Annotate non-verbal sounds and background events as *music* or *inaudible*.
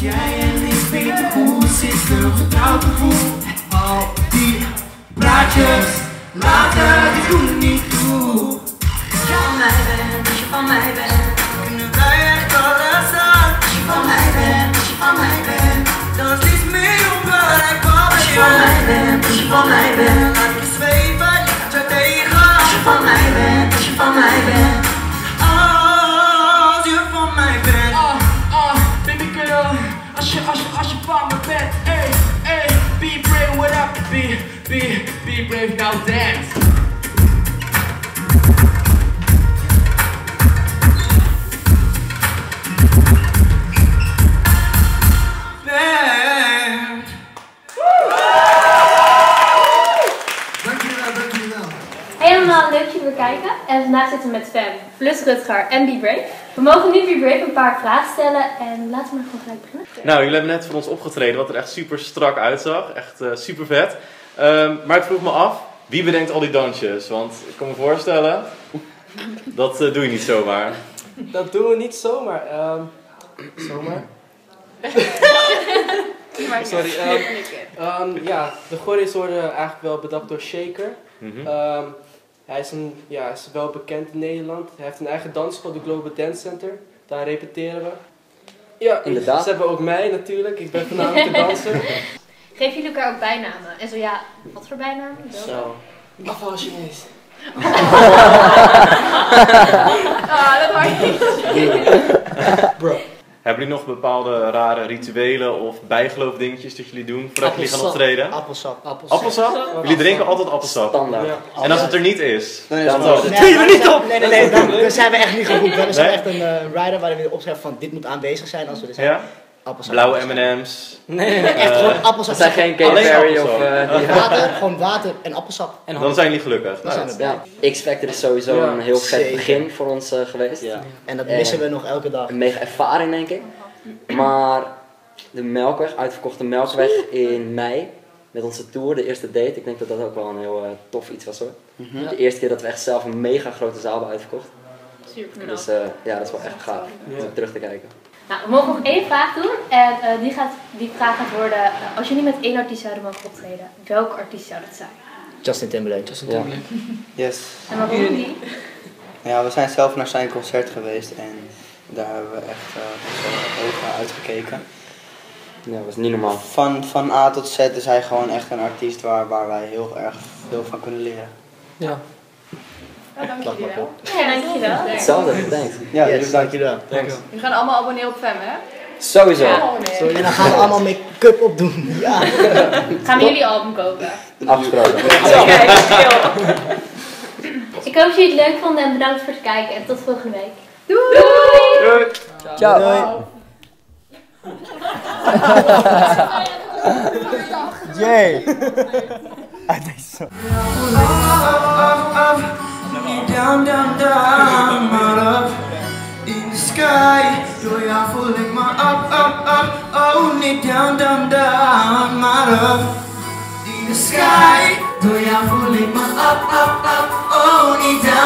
Jij en ik weten hoe zit, een vertrouwd gevoel. Al die praatjes, later, die doen niet toe. Als je van mij bent, als je van mij bent, als je, als je, als je van me bent, hey, hey, be brave, what up, be, be, be brave, now dance. Kijken. En vandaag zitten we met Fem, Flus Rutger en Be Brave. We mogen nu Be Brave een paar vragen stellen en laten we maar gewoon gelijk beginnen. Nou, jullie hebben net voor ons opgetreden, wat er echt super strak uitzag. Echt eh, super vet. Ehm, maar ik vroeg me af, wie bedenkt al die dansjes? Want ik kan me voorstellen, dat eh, doe je niet zomaar. Dat doen we niet zomaar. ehm zomaar? Sorry. ehm, ehm, ja, de choreo's worden eigenlijk wel bedacht door Shaker. Ehm, hij is, een, ja, hij is wel bekend in Nederland. Hij heeft een eigen dansschool, de Global Dance Center. Daar repeteren we. Ja, Inderdaad. Ze hebben ook mij natuurlijk. Ik ben voornamelijk de danser. *laughs* Geven jullie elkaar ook bijnamen? En zo ja, wat voor bijnamen? Welke? Zo. Afval Chinees. *laughs* Ah, dat je niet. *laughs* Hebben jullie nog bepaalde rare rituelen of bijgeloofdingetjes dat jullie doen voordat jullie gaan optreden? Appelsap. Appelsap? Jullie drinken altijd appelsap. Standaard. Ja. En als het er niet is, Dan is Dan het *laughs* nee, er niet op! Nee, nee, nee. *laughs* Dan, dan zijn we echt niet hè. Dan Nee? echt een eh, rider waar we opschrijven van dit moet aanwezig zijn als we er zijn. Ja? Appelsap. Blauwe M&M's. Nee, nee, nee. Echt Eh, gewoon appelsap. Het zijn geen Alleen of... eh, die- Water, gewoon water en appelsap. En Dan zijn jullie gelukkig. Dan zijn we blij. ja, X-Factor is sowieso Ja, een heel vet zeker. begin voor ons eh, geweest. Ja. En dat missen we nog elke dag. Een mega ervaring, denk ik. Maar de Melkweg, uitverkochte Melkweg in mei. Met onze tour, de eerste date. Ik denk dat dat ook wel een heel tof iets was hoor. Mhm. De eerste keer dat we echt zelf een mega grote zaal hebben uitverkocht. Super knap. Dus eh, ja, dat is wel echt gaaf om terug te kijken. Nou, we mogen nog één vraag doen. En eh, die, gaat, die vraag gaat worden, eh, als jullie met één artiest zouden mogen optreden, welke artiest zou dat zijn? Justin Timberlake. Ja. Yes. En waarom jullie? Ja, we zijn zelf naar zijn concert geweest en daar hebben we echt eh, onze ogen uitgekeken. ja, dat was niet normaal. Van, van A tot Z is hij gewoon echt een artiest waar, waar wij heel erg veel van kunnen leren. Ja. Ja, dankjewel. Hetzelfde, thanks. Ja, Yes, dus dank dankjewel. We gaan allemaal abonneren op Fem, hè? Sowieso. En dan gaan we allemaal make-up opdoen. *laughs* Ja. Gaan we jullie album kopen? Afgesproken. *laughs* Ik hoop dat jullie het leuk vonden en bedankt voor het kijken. En tot volgende week. Doei! Ciao. Jay. *laughs* Down, Oh, niet down, down, down, maar up in the sky. Door jou voel ik me up, up, up. Oh, niet down,